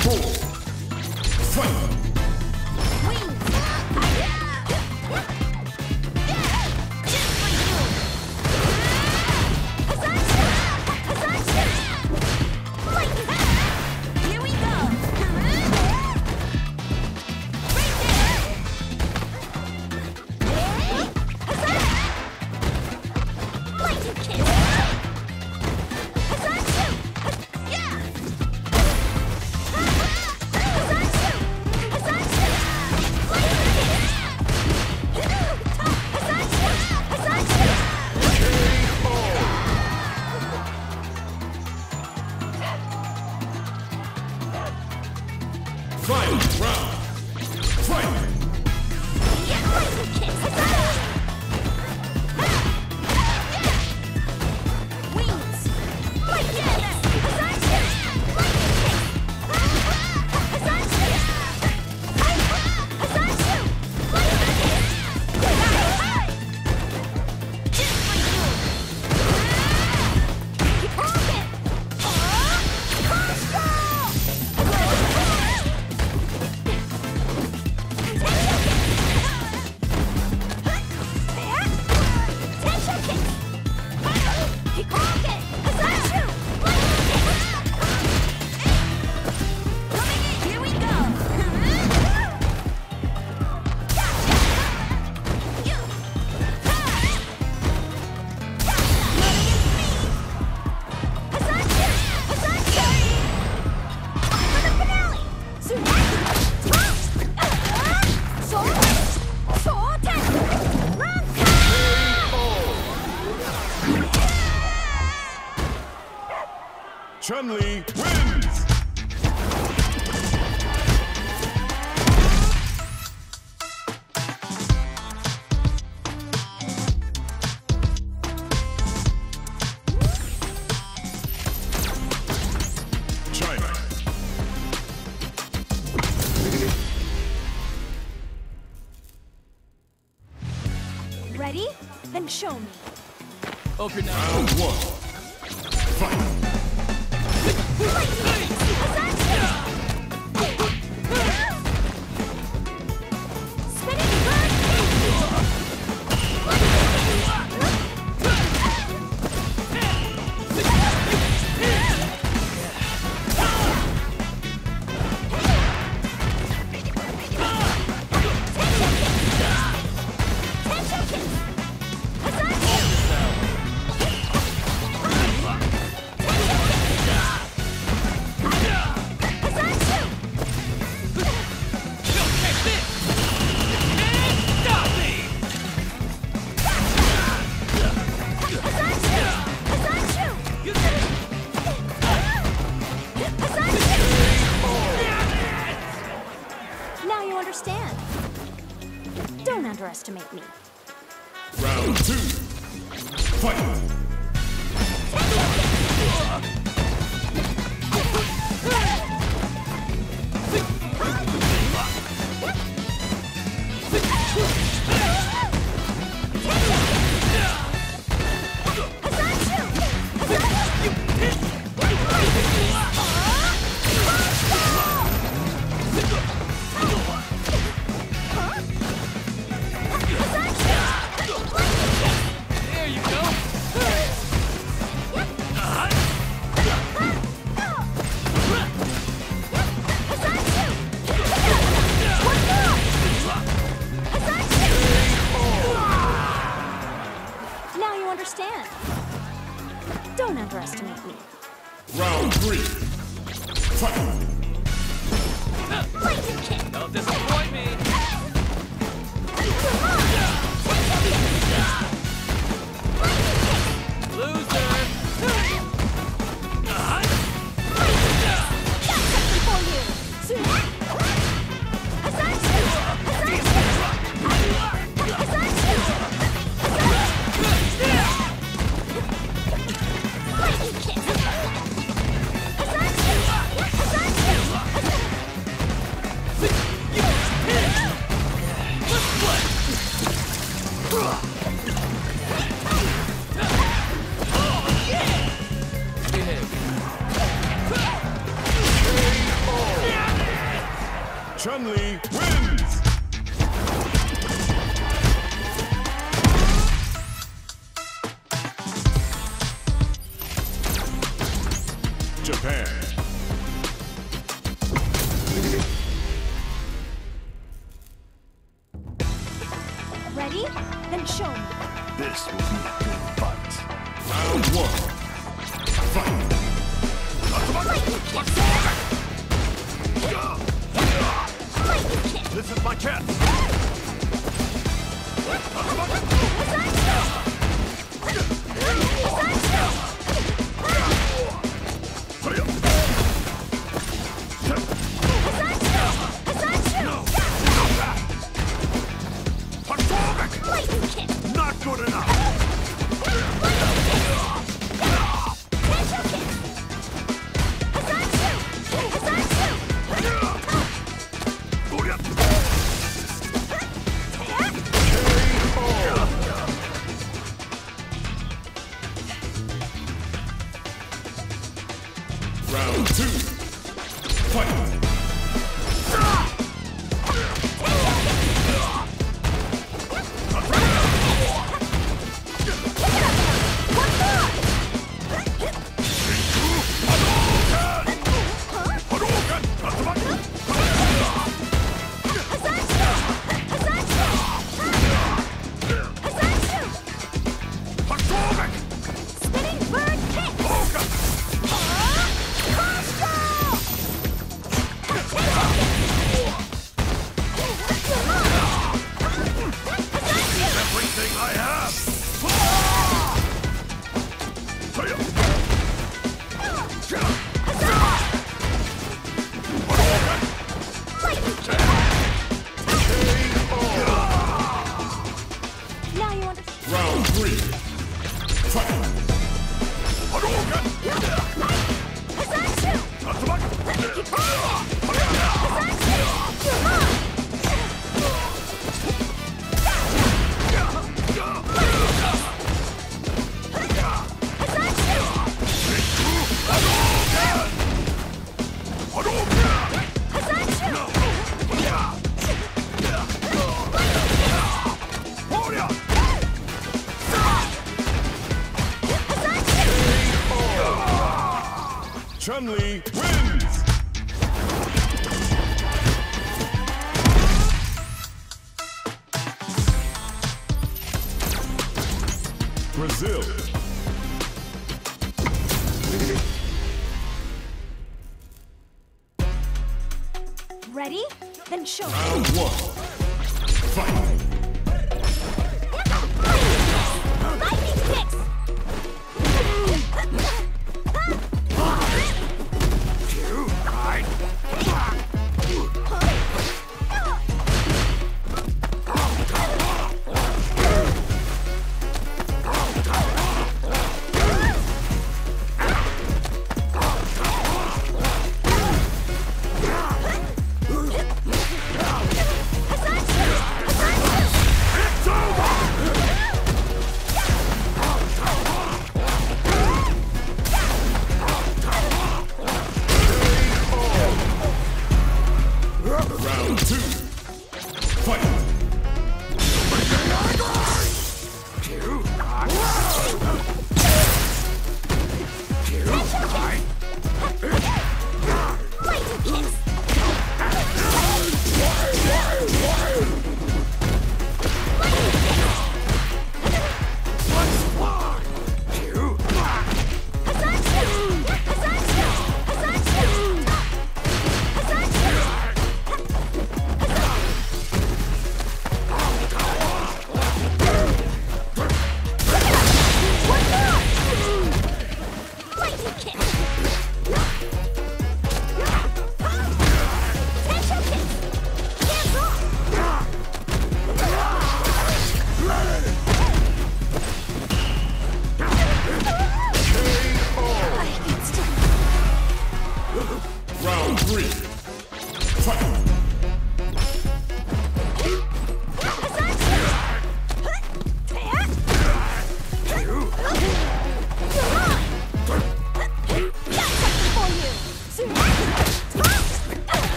four. Fight! Chun-Li wins!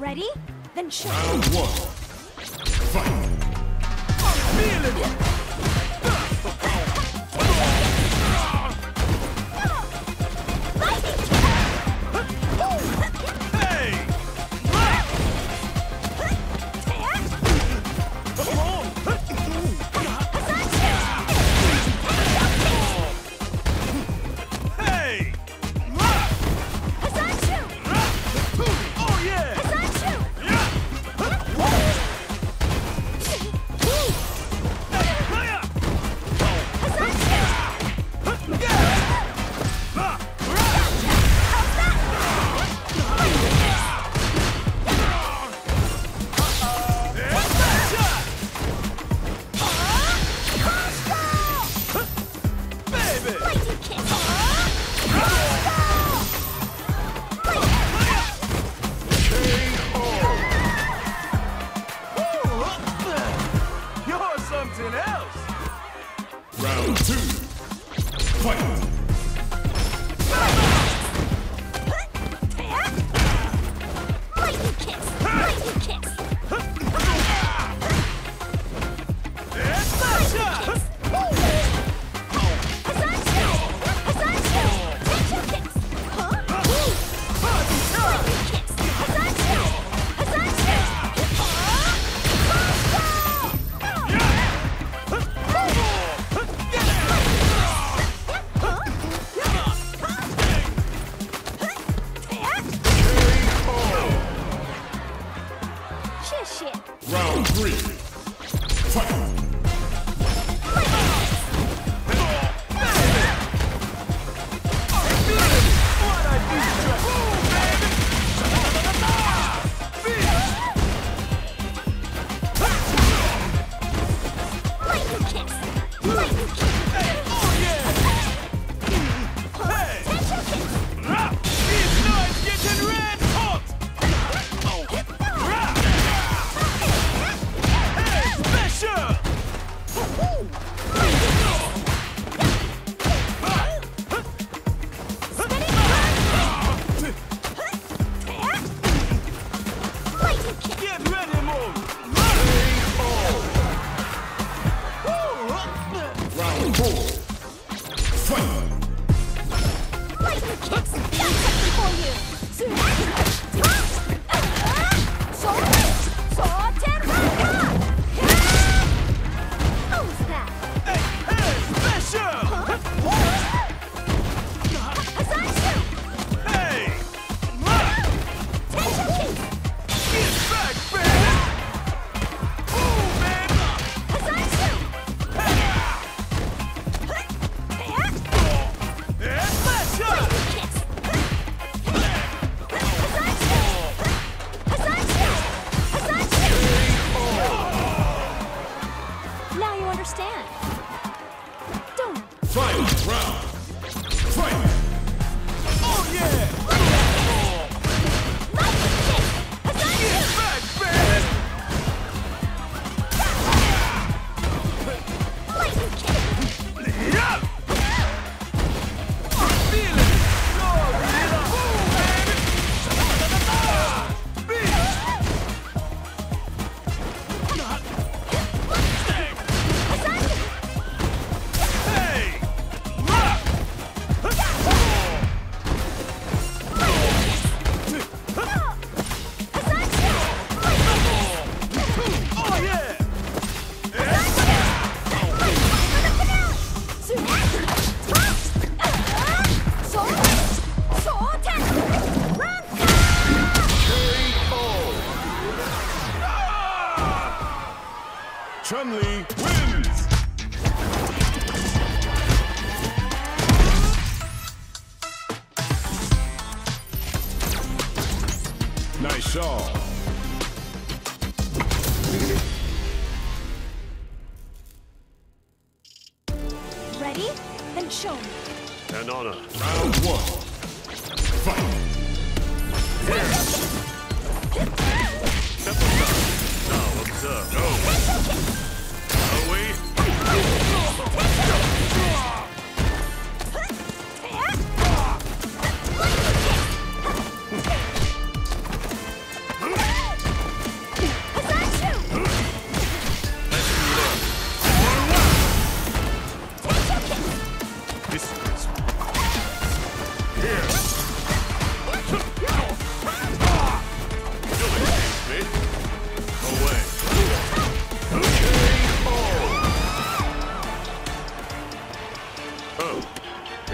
Ready? Then shoot. Round one.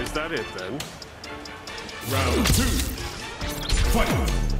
Is that it then? Round two. Fight!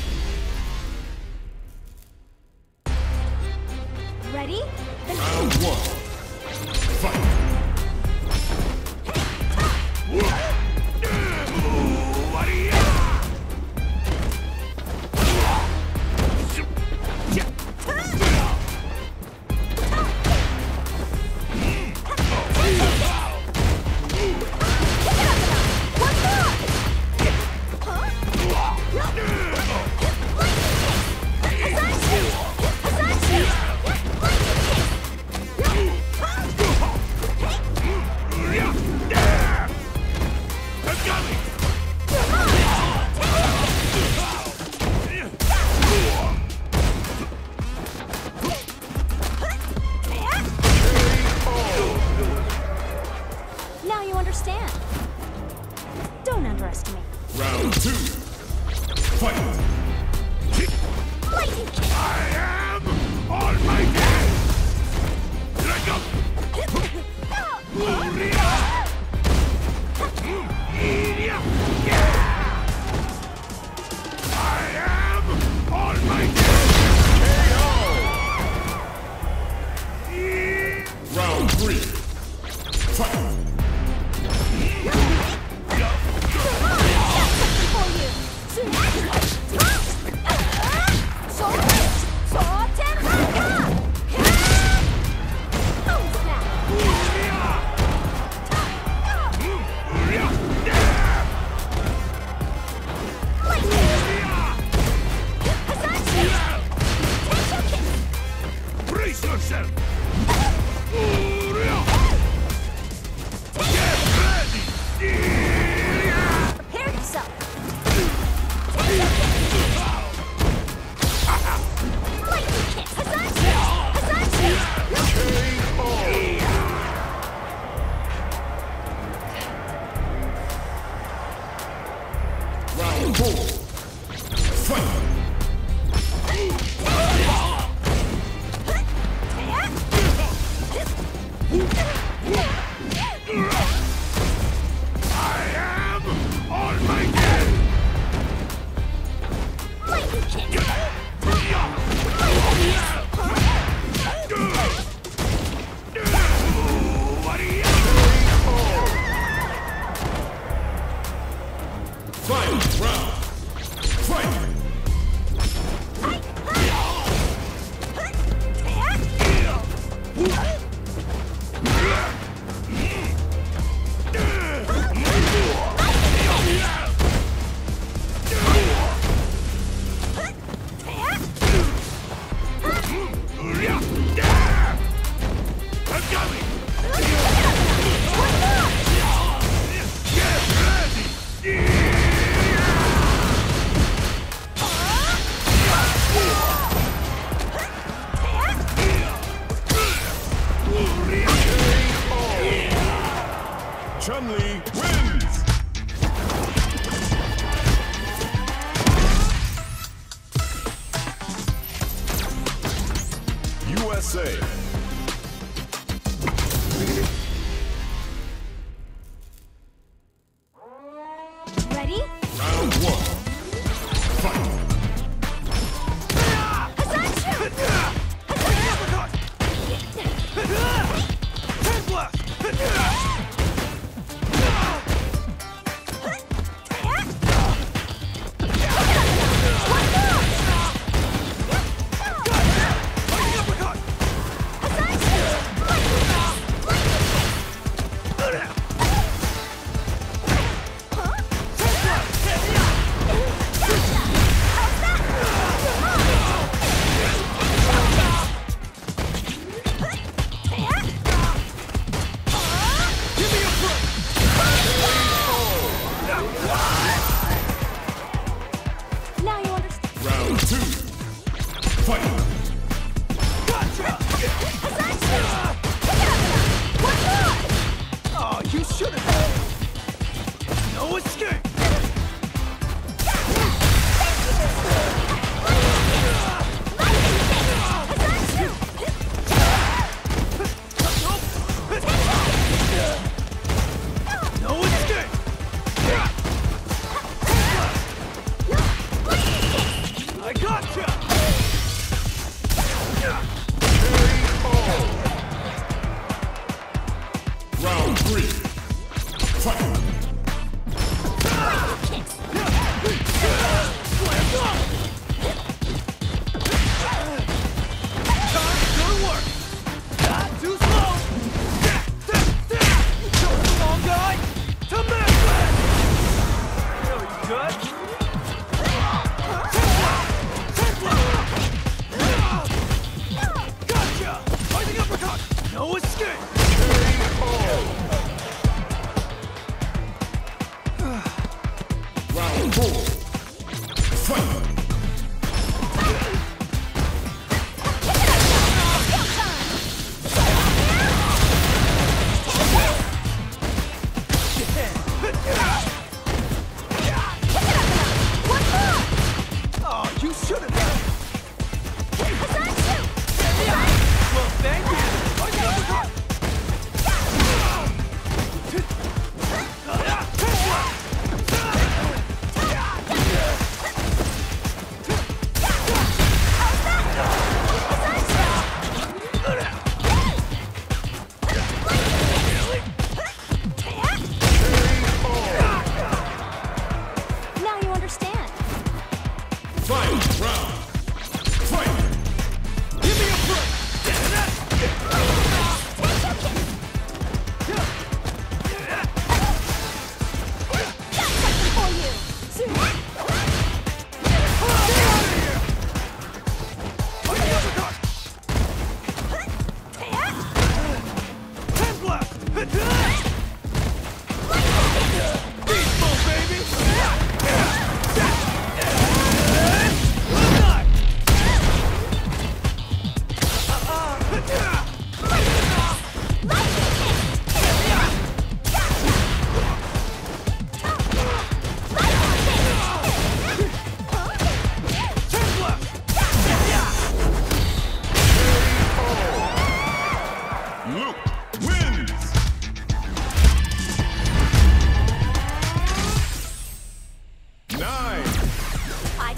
No escape.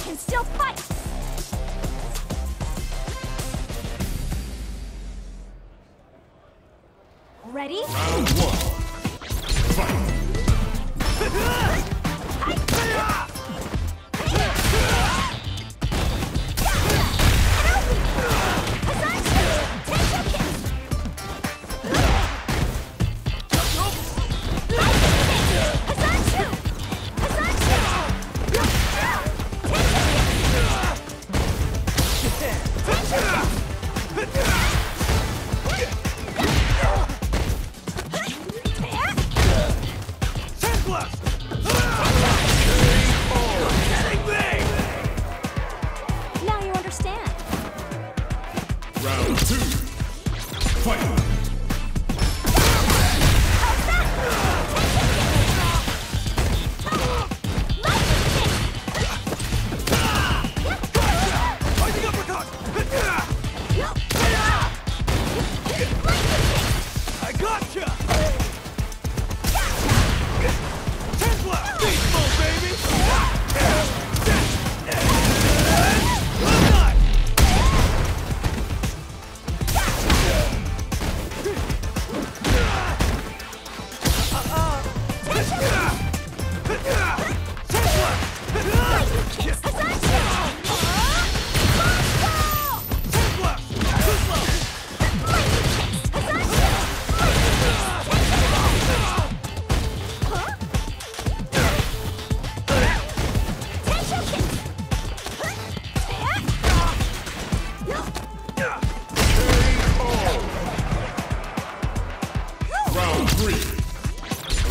Can still fight! Ready? Round one. Fight.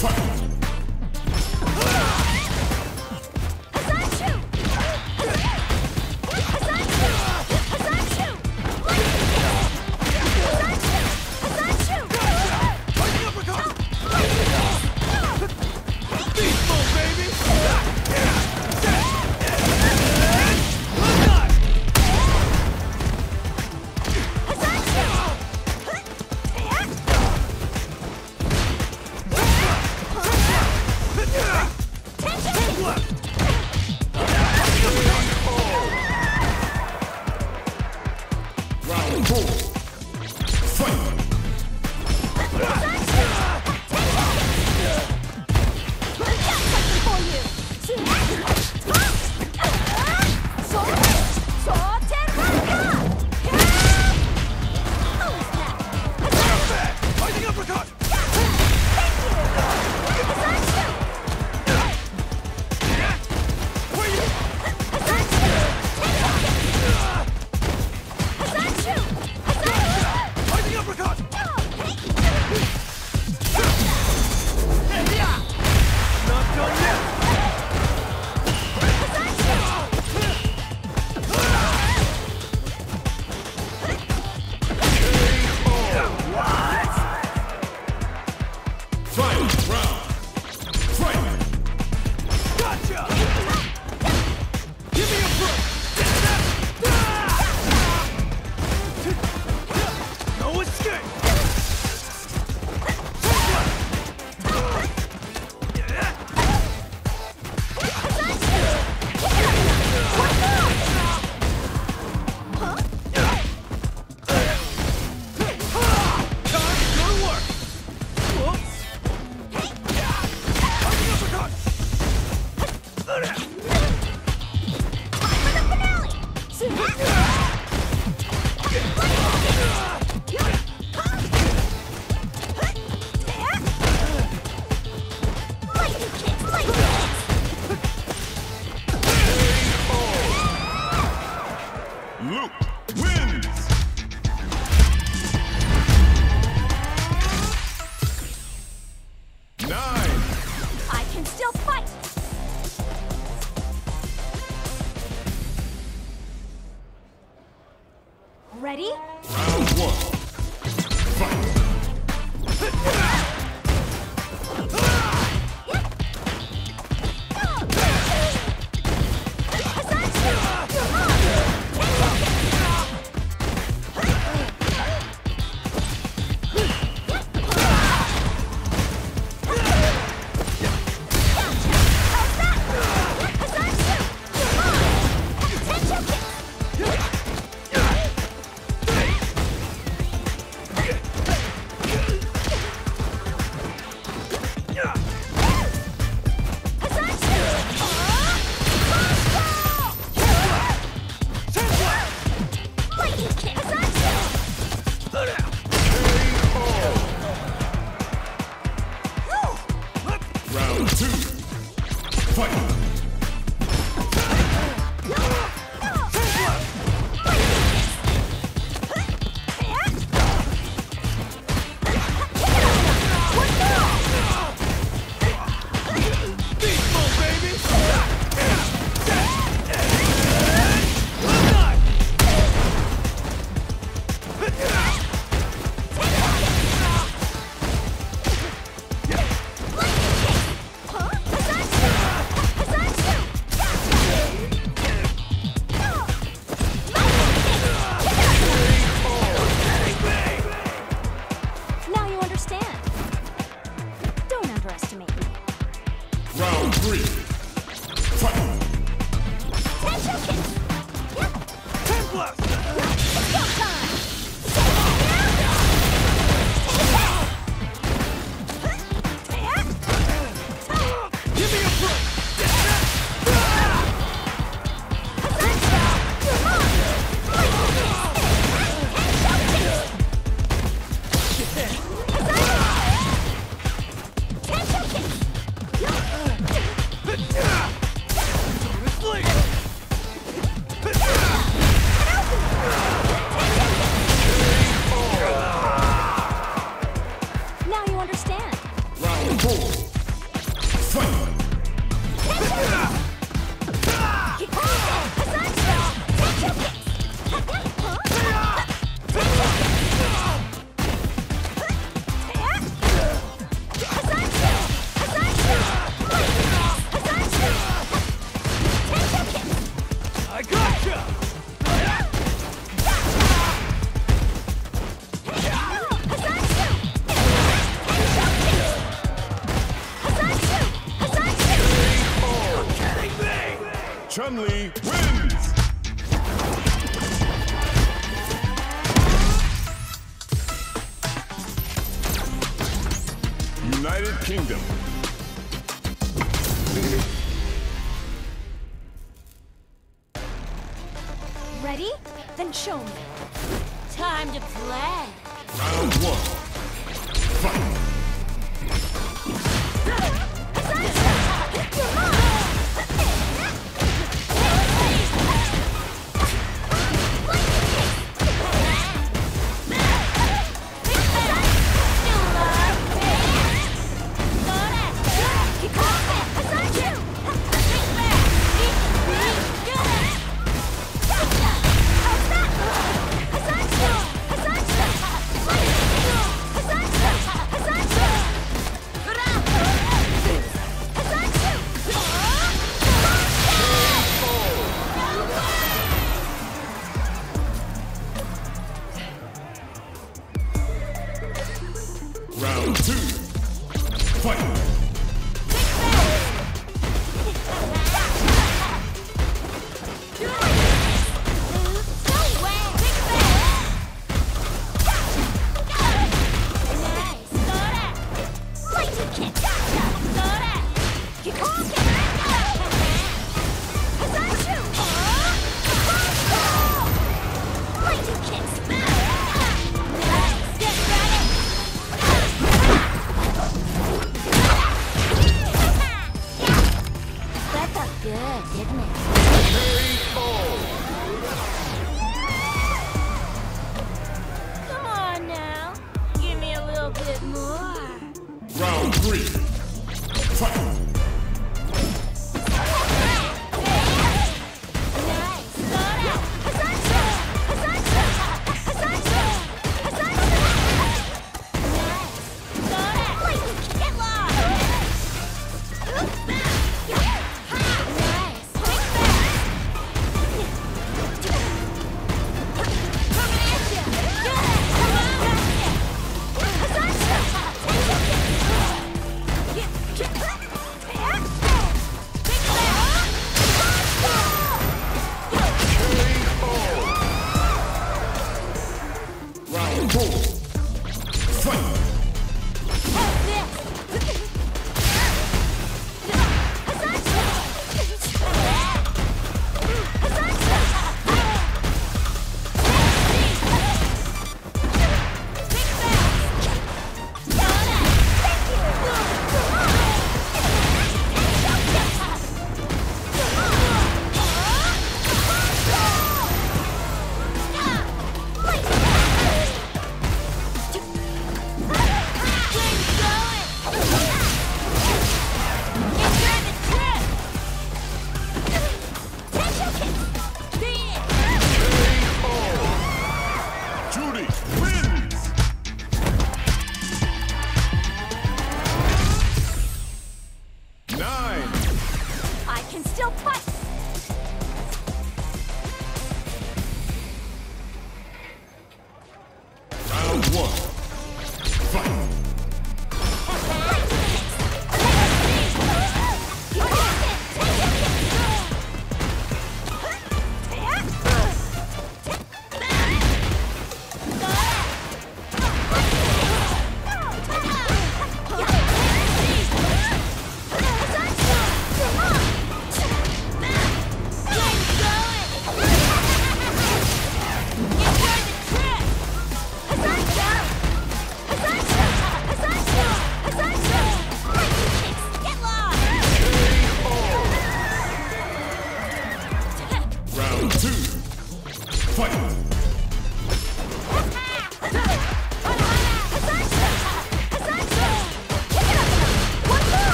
Fight! Chun-Li wins! United Kingdom. Ready? Then show me. Time to play. Round one. Fight! bit more. Round three. Fight.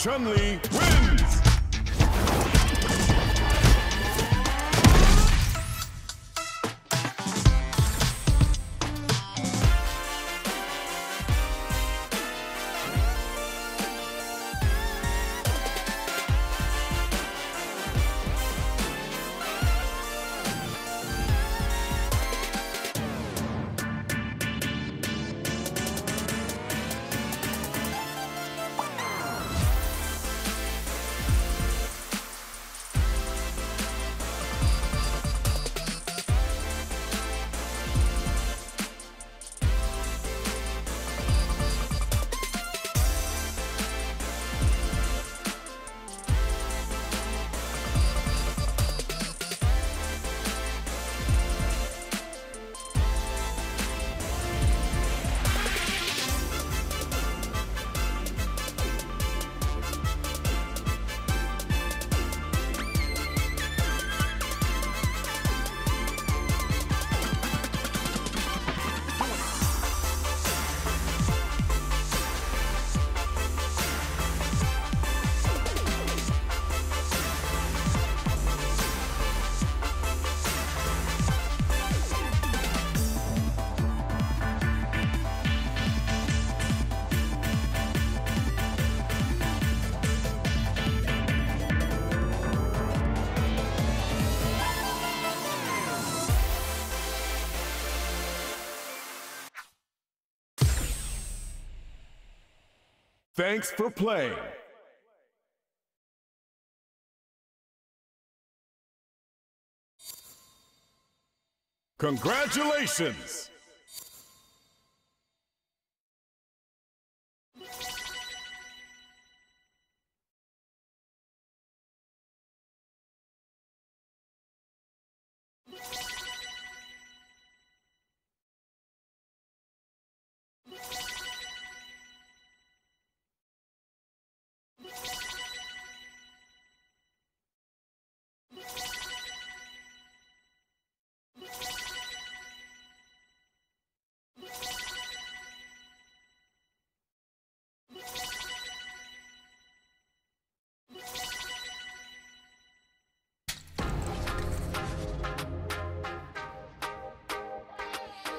Chun-Li wins! Thanks for playing. Congratulations!